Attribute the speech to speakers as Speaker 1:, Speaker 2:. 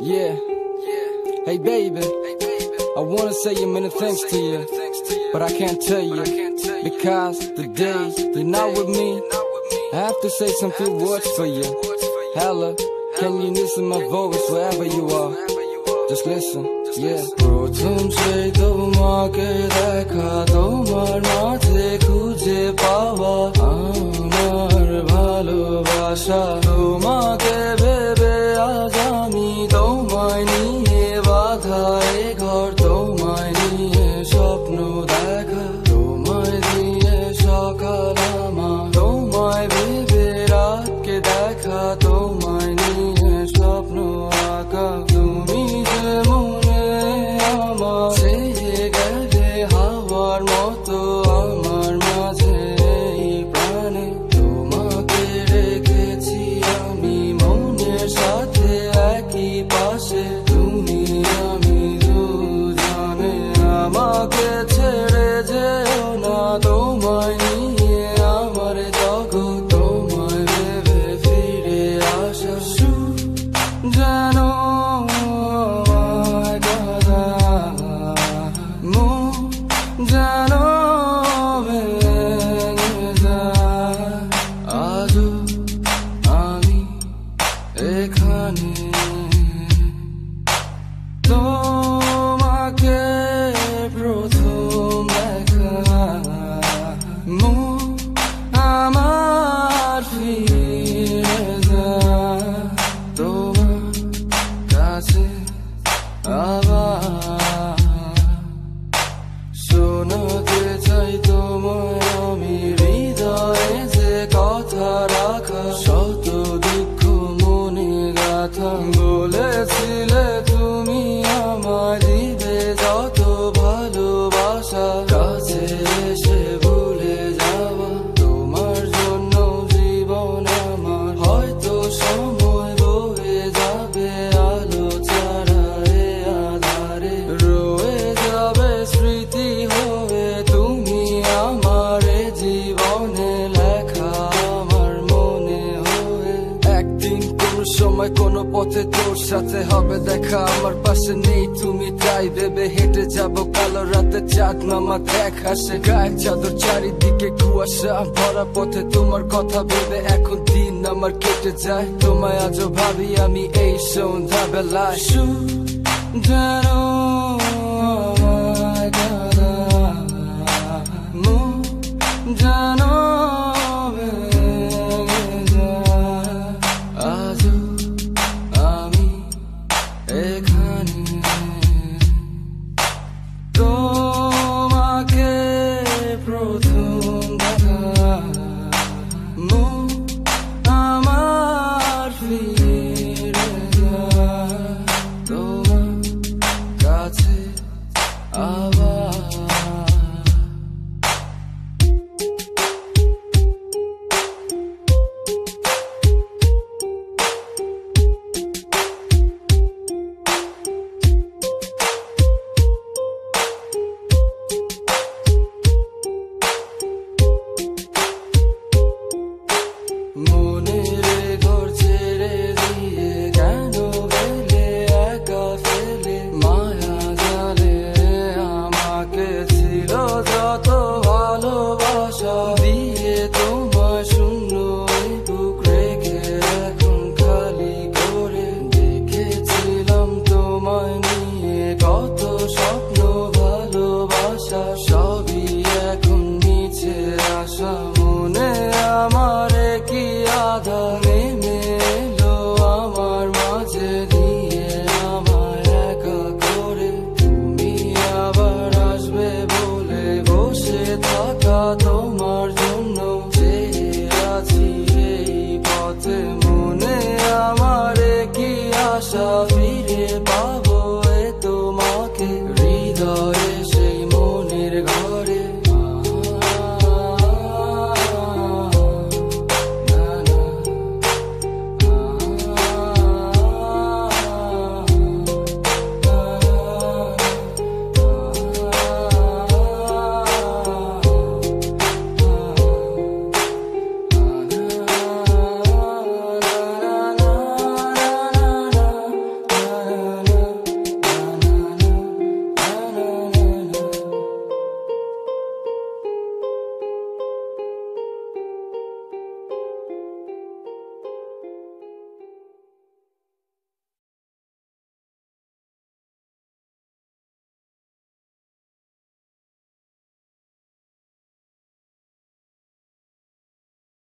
Speaker 1: Yeah. Hey baby, I wanna say a many thanks to you, but I can't tell you because the day you're not with me, I have to say some few words for you. Hello, can you listen my voice wherever you are? Just listen, yeah. প্রথম সেই তোমাকে দেখা তোমার মাঝে খুঁজে পাওয়া gordo of সময় কোনো পথে তোর সাথে হবে দেখা। আমার পাশে নেই, তুমি তাই ভেবে হেঁটে যাব। কালো রাতে চাঁদ মামা দেখ, আসে গায়ে চাদর চারিদিকে কুয়াশা। ভরা পথে তোমার কথা ভেবে এখন দিন আমার কেটে যায়। তোমায় আজও ভাবি আমি এই সন্ধ্যা বেলায় মনে soy